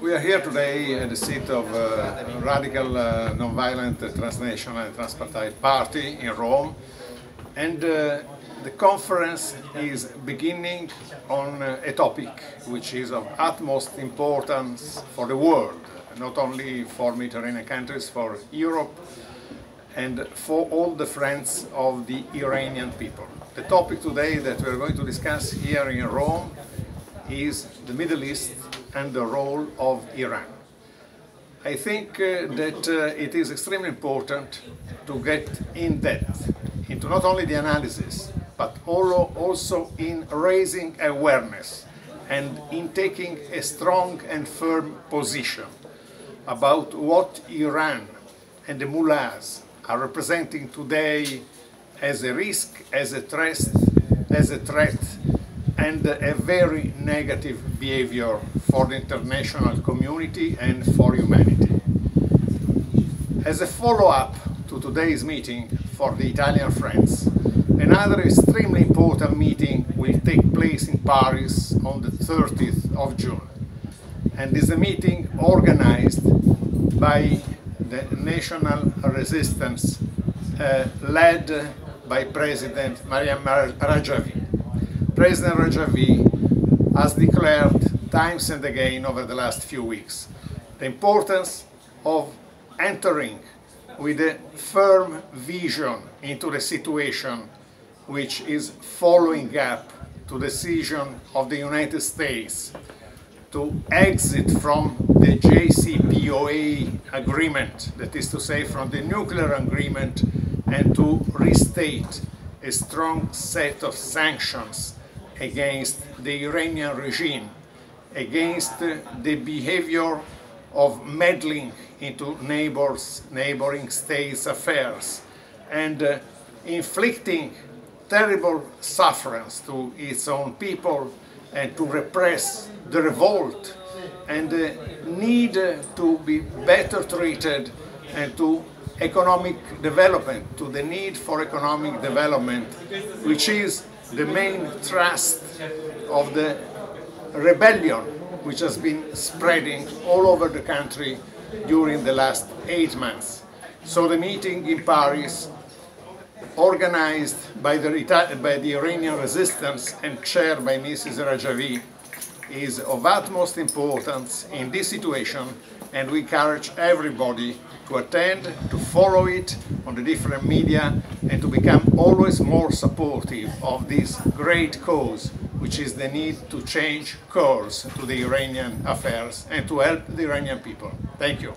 We are here today at the seat of uh, radical uh, non-violent transnational and transpartite party in Rome and uh, the conference is beginning on uh, a topic which is of utmost importance for the world, not only for Mediterranean countries, for Europe and for all the friends of the Iranian people. The topic today that we are going to discuss here in Rome is the Middle East and the role of Iran. I think uh, that uh, it is extremely important to get in depth into not only the analysis, but also in raising awareness and in taking a strong and firm position about what Iran and the mullahs are representing today as a risk, as a threat, as a threat and a very negative behavior for the international community and for humanity. As a follow-up to today's meeting for the Italian friends, another extremely important meeting will take place in Paris on the 30th of June. And is a meeting organized by the National Resistance uh, led by President Maryam Rajavi. President Rajavi has declared times and again over the last few weeks. The importance of entering with a firm vision into the situation which is following up to the decision of the United States to exit from the JCPOA agreement, that is to say from the nuclear agreement, and to restate a strong set of sanctions against the Iranian regime, against the behavior of meddling into neighbors, neighboring states' affairs, and uh, inflicting terrible sufferance to its own people and to repress the revolt and the need to be better treated and to economic development, to the need for economic development, which is the main thrust of the rebellion which has been spreading all over the country during the last eight months. So the meeting in Paris, organized by the, by the Iranian resistance and chaired by Mrs. Rajavi, is of utmost importance in this situation and we encourage everybody to attend, to follow it on the different media and to become always more supportive of this great cause which is the need to change course to the Iranian affairs and to help the Iranian people. Thank you.